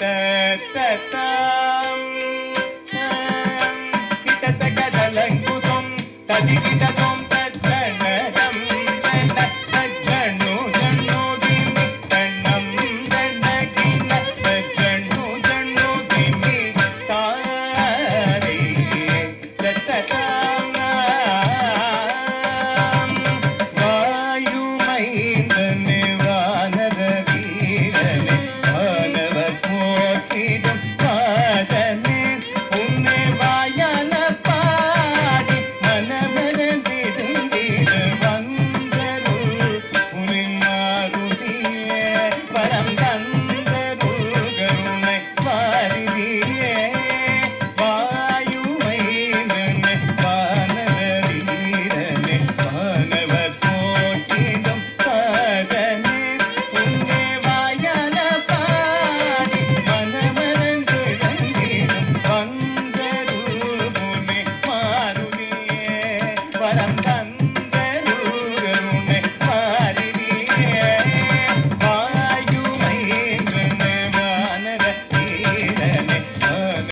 तथा तत् कदलुतं तदितम्